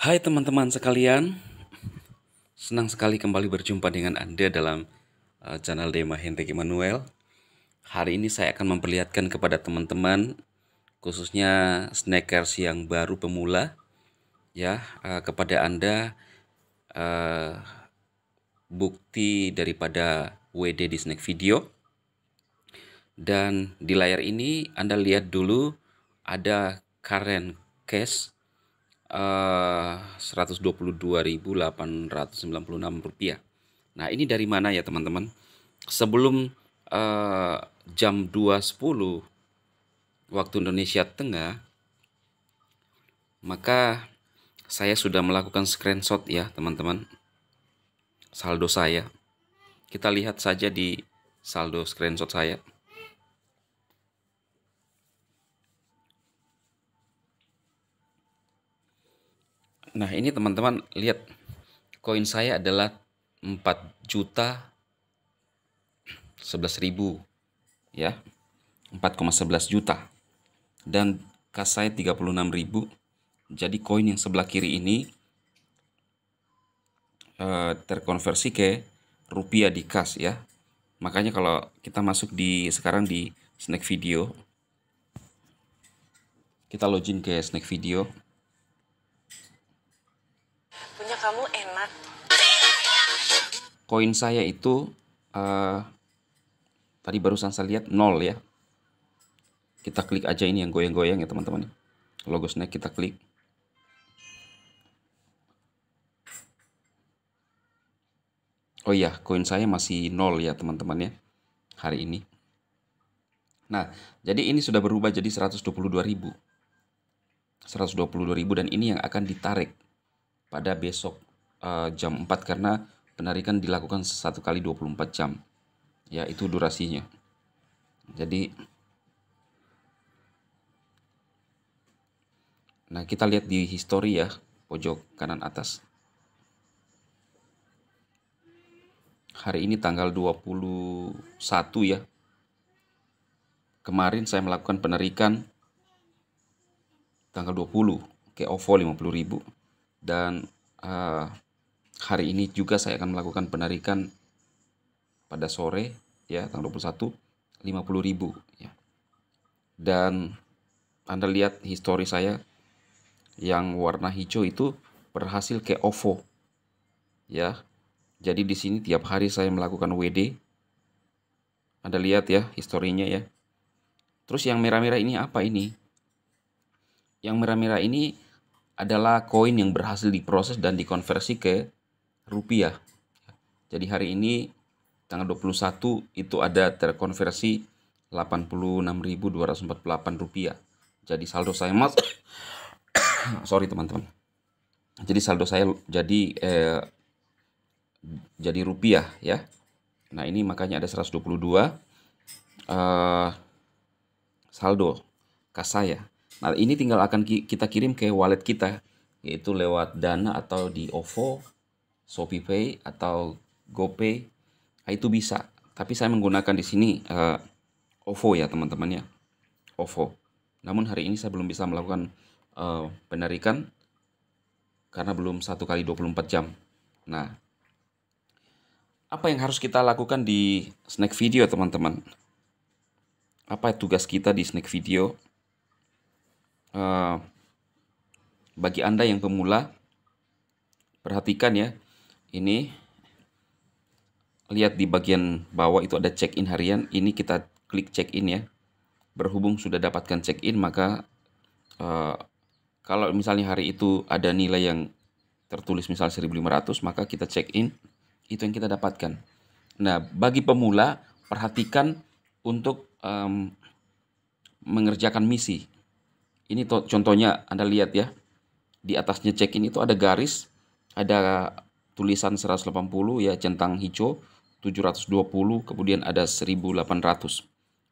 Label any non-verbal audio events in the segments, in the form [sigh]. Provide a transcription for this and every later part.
Hai teman-teman sekalian, senang sekali kembali berjumpa dengan Anda dalam uh, channel Dema Hendrik Emmanuel. Hari ini saya akan memperlihatkan kepada teman-teman, khususnya snackers yang baru pemula, ya uh, kepada Anda uh, bukti daripada WD di snack video. Dan di layar ini Anda lihat dulu ada current cash uh, 122.896 rupiah. Nah ini dari mana ya teman-teman? Sebelum uh, jam 2.10 waktu Indonesia Tengah, maka saya sudah melakukan screenshot ya teman-teman. Saldo saya. Kita lihat saja di saldo screenshot saya. Nah ini teman-teman lihat. Koin saya adalah 4 juta 11 ribu ya. 4,11 juta. Dan kas saya 36 ribu. Jadi koin yang sebelah kiri ini uh, terkonversi ke rupiah di kas ya. Makanya kalau kita masuk di sekarang di snack video kita login ke snack video Koin saya itu uh, tadi barusan saya lihat nol ya. Kita klik aja ini yang goyang-goyang ya teman-teman. Logo snack kita klik. Oh iya, koin saya masih nol ya teman-teman ya hari ini. Nah, jadi ini sudah berubah jadi 122.000. 122.000 dan ini yang akan ditarik pada besok uh, jam 4 karena penarikan dilakukan satu kali 24 jam. Ya, itu durasinya. Jadi Nah, kita lihat di history ya, pojok kanan atas. Hari ini tanggal 21 ya. Kemarin saya melakukan penarikan tanggal 20 ke OVO 50.000 dan uh, hari ini juga saya akan melakukan penarikan pada sore ya tanggal 21 50.000 ya. Dan Anda lihat histori saya yang warna hijau itu berhasil ke OVO. Ya. Jadi di sini tiap hari saya melakukan WD. Anda lihat ya historinya ya. Terus yang merah-merah ini apa ini? Yang merah-merah ini adalah koin yang berhasil diproses dan dikonversi ke rupiah. Jadi hari ini tanggal 21 itu ada terkonversi 86.248 rupiah. Jadi saldo saya mas [coughs] sorry teman-teman. Jadi saldo saya jadi eh, jadi rupiah ya. Nah ini makanya ada 122 eh, saldo kas saya. Nah, ini tinggal akan kita kirim ke wallet kita, yaitu lewat Dana atau di OVO, ShopeePay atau GoPay. Nah, itu bisa. Tapi saya menggunakan di sini uh, OVO ya, teman-teman ya. OVO. Namun hari ini saya belum bisa melakukan uh, penarikan karena belum satu kali 24 jam. Nah, apa yang harus kita lakukan di snack video, teman-teman? Apa tugas kita di snack video? uh, bagi Anda yang pemula, perhatikan ya, ini lihat di bagian bawah itu ada check-in harian. Ini kita klik check-in ya. Berhubung sudah dapatkan check-in, maka uh, kalau misalnya hari itu ada nilai yang tertulis misal 1500, maka kita check-in, itu yang kita dapatkan. Nah, bagi pemula, perhatikan untuk um, mengerjakan misi. Ini contohnya Anda lihat ya. Di atasnya check-in itu ada garis, ada tulisan 180 ya centang hijau, 720, kemudian ada 1800.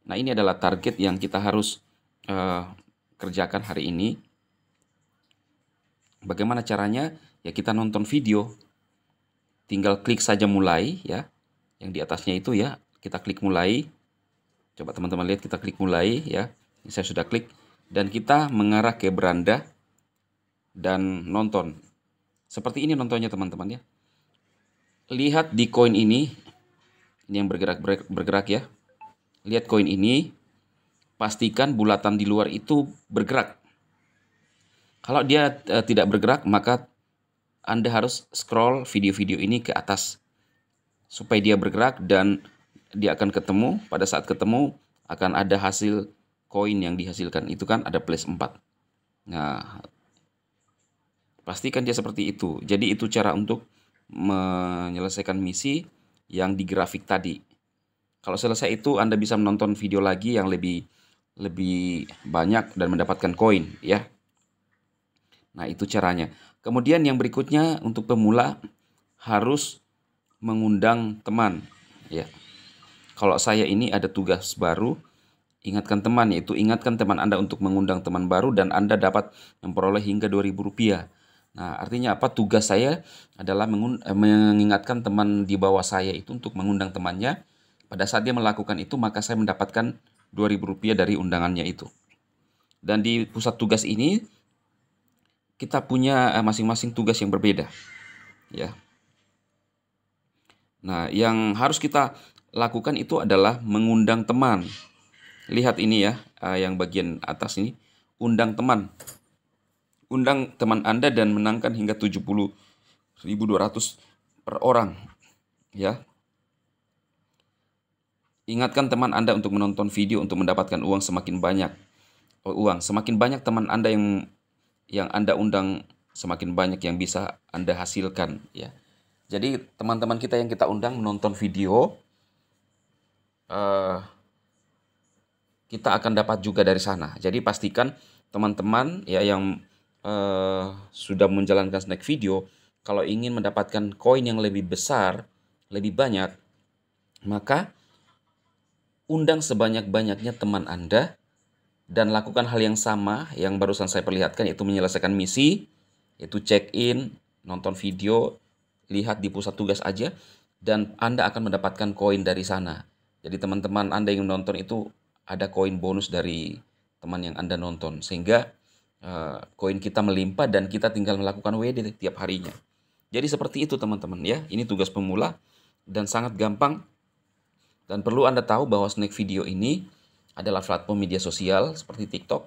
Nah, ini adalah target yang kita harus uh, kerjakan hari ini. Bagaimana caranya? Ya kita nonton video. Tinggal klik saja mulai ya. Yang di atasnya itu ya, kita klik mulai. Coba teman-teman lihat kita klik mulai ya. Ini saya sudah klik dan kita mengarah ke beranda dan nonton Seperti ini nontonnya teman-teman ya. Lihat di koin ini, ini yang bergerak bergerak ya. Lihat koin ini, pastikan bulatan di luar itu bergerak. Kalau dia e, tidak bergerak, maka Anda harus scroll video-video ini ke atas supaya dia bergerak dan dia akan ketemu. Pada saat ketemu akan ada hasil koin yang dihasilkan. Itu kan ada plus 4. Nah, pastikan dia seperti itu. Jadi itu cara untuk menyelesaikan misi yang di grafik tadi. Kalau selesai itu Anda bisa menonton video lagi yang lebih lebih banyak dan mendapatkan koin ya. Nah, itu caranya. Kemudian yang berikutnya untuk pemula harus mengundang teman ya. Kalau saya ini ada tugas baru, ingatkan teman yaitu ingatkan teman Anda untuk mengundang teman baru dan Anda dapat memperoleh hingga Rp2.000. Nah, artinya apa? Tugas saya adalah eh, mengingatkan teman di bawah saya itu untuk mengundang temannya. Pada saat dia melakukan itu, maka saya mendapatkan Rp2.000 dari undangannya itu. Dan di pusat tugas ini kita punya eh, masing-masing tugas yang berbeda. Ya. Nah, yang harus kita lakukan itu adalah mengundang teman. Lihat ini ya, eh, yang bagian atas ini, undang teman. Undang teman Anda dan menangkan hingga 70.200 per orang. Ya. Ingatkan teman Anda untuk menonton video untuk mendapatkan uang semakin banyak. Oh, uang semakin banyak teman Anda yang yang Anda undang semakin banyak yang bisa Anda hasilkan ya. Jadi teman-teman kita yang kita undang menonton video uh, kita akan dapat juga dari sana. Jadi pastikan teman-teman ya yang uh, sudah menjalankan snack video kalau ingin mendapatkan koin yang lebih besar, lebih banyak, maka undang sebanyak-banyaknya teman Anda dan lakukan hal yang sama yang barusan saya perlihatkan yaitu menyelesaikan misi, yaitu check-in, nonton video, lihat di pusat tugas aja dan Anda akan mendapatkan koin dari sana. Jadi teman-teman Anda yang menonton itu ada koin bonus dari teman yang Anda nonton sehingga uh, koin kita melimpah dan kita tinggal melakukan WD tiap harinya. Jadi seperti itu teman-teman ya. Ini tugas pemula dan sangat gampang dan perlu Anda tahu bahwa Snack Video ini adalah platform media sosial seperti TikTok,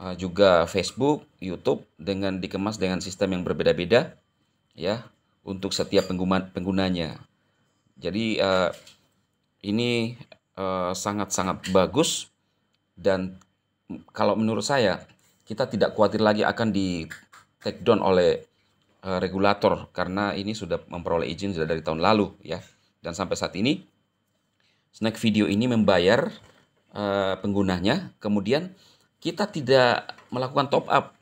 uh, juga Facebook, YouTube dengan dikemas dengan sistem yang berbeda-beda ya untuk setiap pengguna penggunanya. Jadi uh, ini eh, sangat-sangat uh, bagus dan kalau menurut saya kita tidak khawatir lagi akan di take down oleh uh, regulator karena ini sudah memperoleh izin sudah dari tahun lalu ya. Dan sampai saat ini snack video ini membayar uh, penggunanya. Kemudian kita tidak melakukan top up.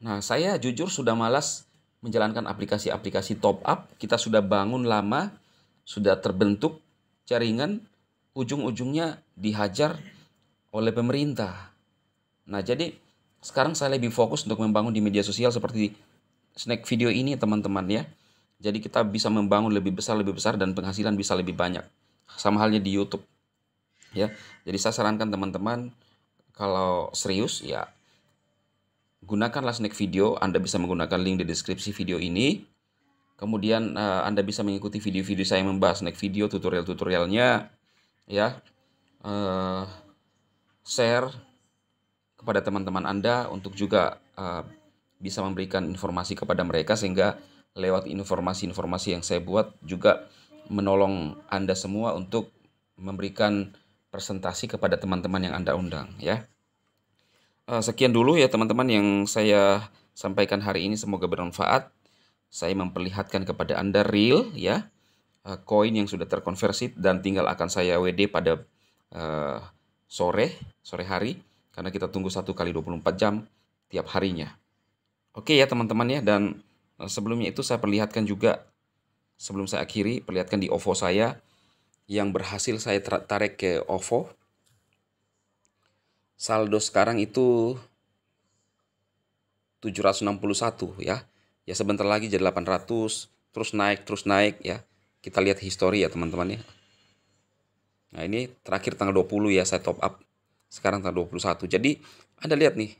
Nah saya jujur sudah malas menjalankan aplikasi-aplikasi top up, kita sudah bangun lama, sudah terbentuk jaringan, ujung-ujungnya dihajar oleh pemerintah. Nah, jadi sekarang saya lebih fokus untuk membangun di media sosial seperti snack video ini teman-teman ya. Jadi kita bisa membangun lebih besar lebih besar dan penghasilan bisa lebih banyak. Sama halnya di YouTube. Ya. Jadi saya sarankan teman-teman kalau serius ya gunakanlah snack video. Anda bisa menggunakan link di deskripsi video ini. Kemudian uh, Anda bisa mengikuti video-video saya membahas snack video, tutorial-tutorialnya, ya. Uh, share kepada teman-teman Anda untuk juga uh, bisa memberikan informasi kepada mereka sehingga lewat informasi-informasi yang saya buat juga menolong Anda semua untuk memberikan presentasi kepada teman-teman yang Anda undang ya. Eh, sekian dulu ya teman-teman yang saya sampaikan hari ini semoga bermanfaat. Saya memperlihatkan kepada Anda real ya eh, koin yang sudah terkonversi dan tinggal akan saya WD pada uh, sore sore hari karena kita tunggu satu kali 24 jam tiap harinya. Oke ya teman-teman ya dan sebelumnya itu saya perlihatkan juga sebelum saya akhiri perlihatkan di OVO saya yang berhasil saya tarik ke OVO saldo sekarang itu 761 ya. Ya sebentar lagi jadi 800, terus naik, terus naik ya. Kita lihat histori ya teman-teman ya. Nah ini terakhir tanggal 20 ya saya top up. Sekarang tanggal 21. Jadi Anda lihat nih.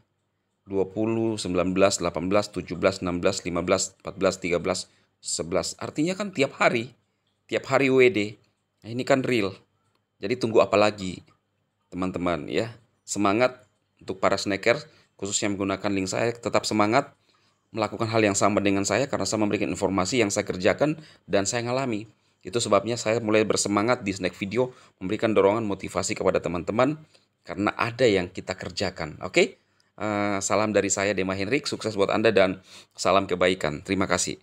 20, 19, 18, 17, 16, 15, 14, 13, 11. Artinya kan tiap hari. Tiap hari WD. Nah, ini kan real. Jadi tunggu apa lagi, teman-teman ya. Semangat untuk para snacker, khususnya menggunakan link saya, tetap semangat melakukan hal yang sama dengan saya karena saya memberikan informasi yang saya kerjakan dan saya ngalami. Itu sebabnya saya mulai bersemangat di snack video memberikan dorongan motivasi kepada teman-teman karena ada yang kita kerjakan. Oke? Okay? Uh, salam dari saya Dema Henrik, sukses buat Anda dan salam kebaikan. Terima kasih.